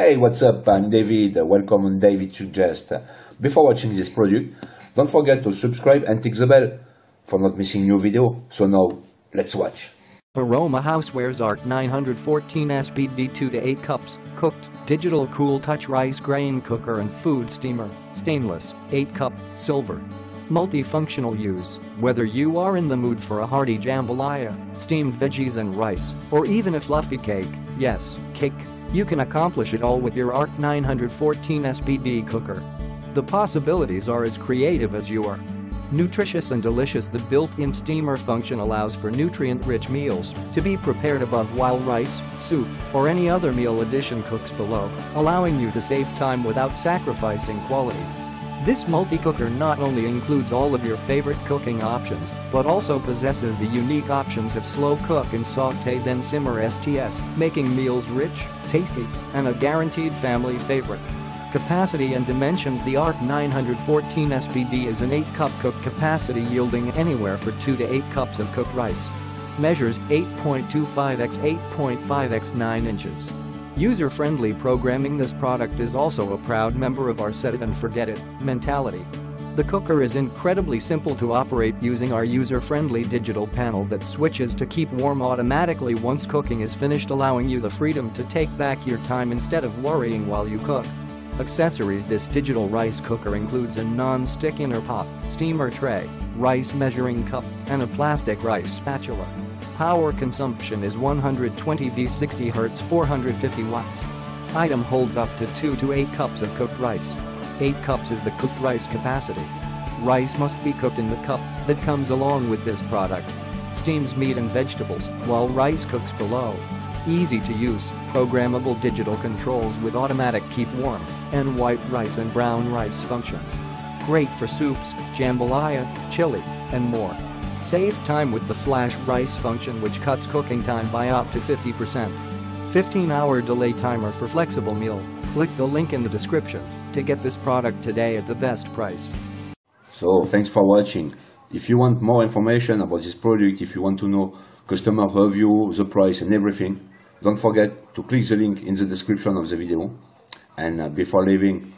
Hey, what's up? I'm David. Welcome on David Suggest. Before watching this product, don't forget to subscribe and tick the bell for not missing new video. So now, let's watch. Aroma Housewares ARC 914 SBD 2 to 8 cups, cooked, digital cool touch rice grain cooker and food steamer, stainless, 8 cup, silver. Multifunctional use, whether you are in the mood for a hearty jambalaya, steamed veggies and rice, or even a fluffy cake, yes, cake, you can accomplish it all with your ARC 914 SBD cooker. The possibilities are as creative as you are. Nutritious and delicious the built-in steamer function allows for nutrient-rich meals to be prepared above while rice, soup, or any other meal addition cooks below, allowing you to save time without sacrificing quality. This multi-cooker not only includes all of your favorite cooking options, but also possesses the unique options of slow cook and saute then simmer STS, making meals rich, tasty, and a guaranteed family favorite. Capacity and dimensions The ARC 914 SBD is an 8-cup cook capacity yielding anywhere for 2 to 8 cups of cooked rice. Measures 8.25 x 8.5 x 9 inches. User-friendly programming This product is also a proud member of our set it and forget it mentality. The cooker is incredibly simple to operate using our user-friendly digital panel that switches to keep warm automatically once cooking is finished allowing you the freedom to take back your time instead of worrying while you cook. Accessories This digital rice cooker includes a non-stick inner pot, steamer tray, rice measuring cup, and a plastic rice spatula. Power consumption is 120 V 60 Hz 450 watts. Item holds up to 2 to 8 cups of cooked rice. 8 cups is the cooked rice capacity. Rice must be cooked in the cup that comes along with this product. Steams meat and vegetables while rice cooks below. Easy to use, programmable digital controls with automatic keep warm and white rice and brown rice functions. Great for soups, jambalaya, chili, and more. Save time with the flash rice function which cuts cooking time by up to 50%. 15-hour delay timer for flexible meal. Click the link in the description to get this product today at the best price. So, thanks for watching. If you want more information about this product, if you want to know customer review, the price and everything, don't forget to click the link in the description of the video. And uh, before leaving,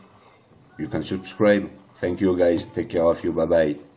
you can subscribe. Thank you guys. Take care of you. Bye bye.